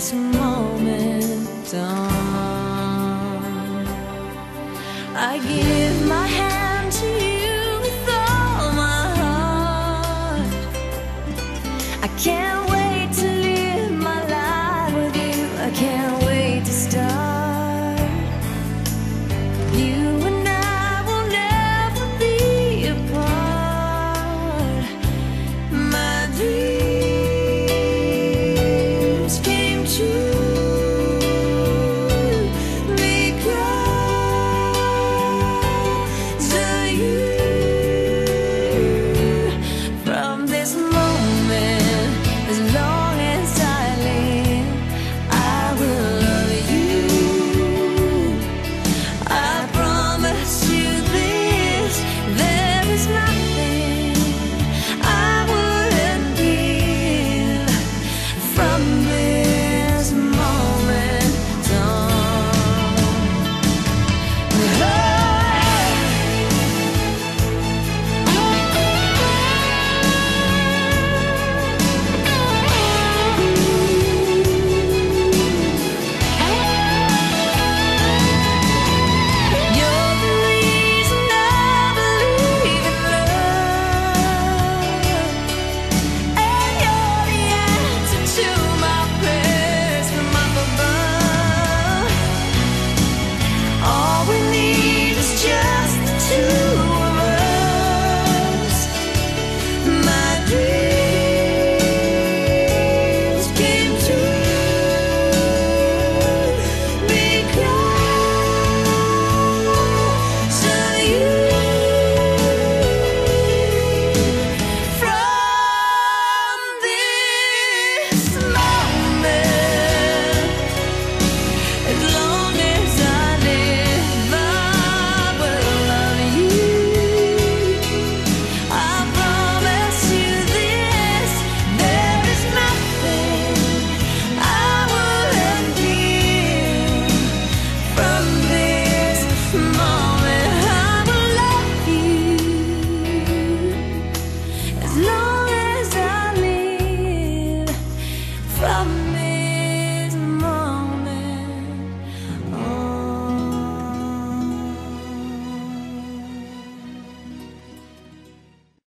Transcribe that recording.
this moment on. I give